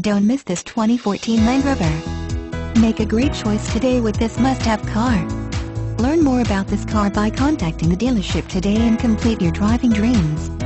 Don't miss this 2014 Land Rover. Make a great choice today with this must-have car. Learn more about this car by contacting the dealership today and complete your driving dreams.